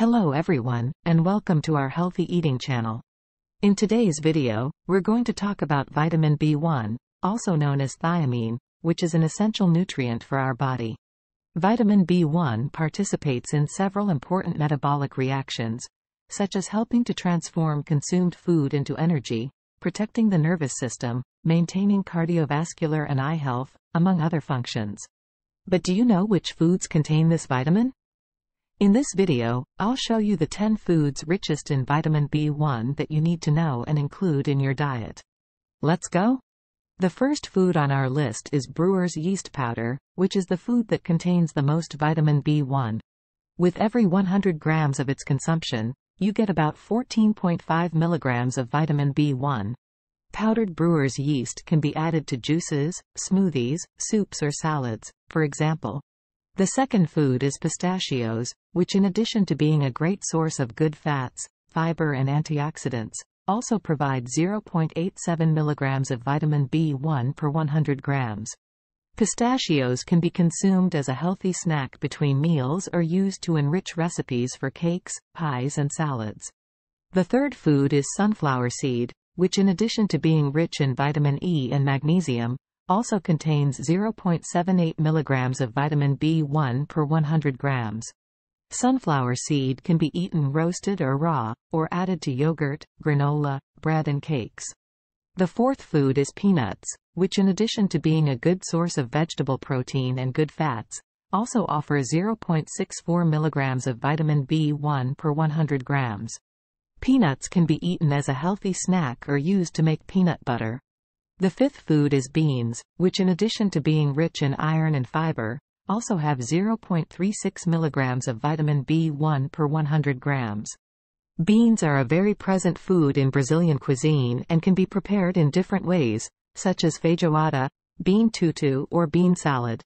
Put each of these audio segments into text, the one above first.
Hello everyone, and welcome to our Healthy Eating channel. In today's video, we're going to talk about vitamin B1, also known as thiamine, which is an essential nutrient for our body. Vitamin B1 participates in several important metabolic reactions, such as helping to transform consumed food into energy, protecting the nervous system, maintaining cardiovascular and eye health, among other functions. But do you know which foods contain this vitamin? In this video, I'll show you the 10 foods richest in vitamin B1 that you need to know and include in your diet. Let's go? The first food on our list is brewer's yeast powder, which is the food that contains the most vitamin B1. With every 100 grams of its consumption, you get about 14.5 milligrams of vitamin B1. Powdered brewer's yeast can be added to juices, smoothies, soups or salads, for example. The second food is pistachios, which in addition to being a great source of good fats, fiber and antioxidants, also provide 0.87 milligrams of vitamin B1 per 100 grams. Pistachios can be consumed as a healthy snack between meals or used to enrich recipes for cakes, pies and salads. The third food is sunflower seed, which in addition to being rich in vitamin E and magnesium, also contains 0.78 milligrams of vitamin B1 per 100 grams. Sunflower seed can be eaten roasted or raw, or added to yogurt, granola, bread and cakes. The fourth food is peanuts, which in addition to being a good source of vegetable protein and good fats, also offer 0.64 milligrams of vitamin B1 per 100 grams. Peanuts can be eaten as a healthy snack or used to make peanut butter. The fifth food is beans, which in addition to being rich in iron and fiber, also have 0.36 milligrams of vitamin B1 per 100 grams. Beans are a very present food in Brazilian cuisine and can be prepared in different ways, such as feijoada, bean tutu or bean salad.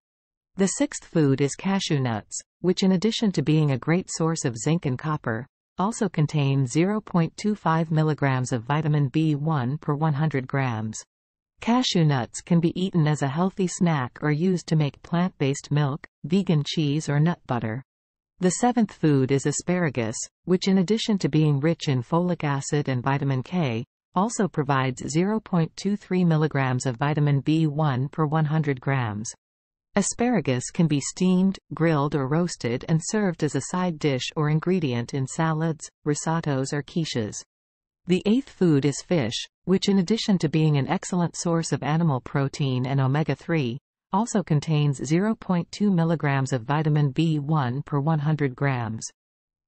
The sixth food is cashew nuts, which in addition to being a great source of zinc and copper, also contain 0.25 milligrams of vitamin B1 per 100 grams. Cashew nuts can be eaten as a healthy snack or used to make plant-based milk, vegan cheese or nut butter. The seventh food is asparagus, which in addition to being rich in folic acid and vitamin K, also provides 0.23 milligrams of vitamin B1 per 100 grams. Asparagus can be steamed, grilled or roasted and served as a side dish or ingredient in salads, risottos or quiches. The eighth food is fish, which in addition to being an excellent source of animal protein and omega-3, also contains 0.2 milligrams of vitamin B1 per 100 grams.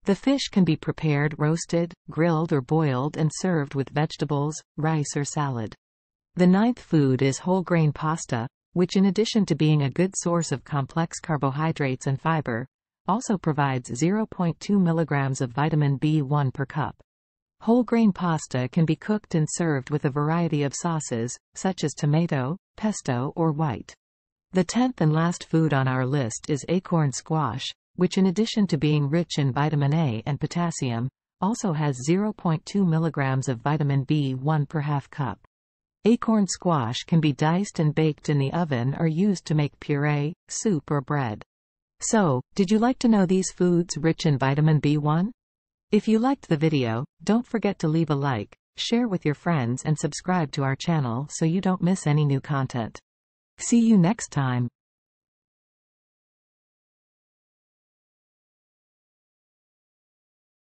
The fish can be prepared roasted, grilled or boiled and served with vegetables, rice or salad. The ninth food is whole grain pasta, which in addition to being a good source of complex carbohydrates and fiber, also provides 0.2 milligrams of vitamin B1 per cup. Whole grain pasta can be cooked and served with a variety of sauces, such as tomato, pesto or white. The tenth and last food on our list is acorn squash, which in addition to being rich in vitamin A and potassium, also has 0.2 milligrams of vitamin B1 per half cup. Acorn squash can be diced and baked in the oven or used to make puree, soup or bread. So, did you like to know these foods rich in vitamin B1? If you liked the video, don't forget to leave a like, share with your friends and subscribe to our channel so you don't miss any new content. See you next time.